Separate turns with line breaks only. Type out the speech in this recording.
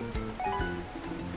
うん。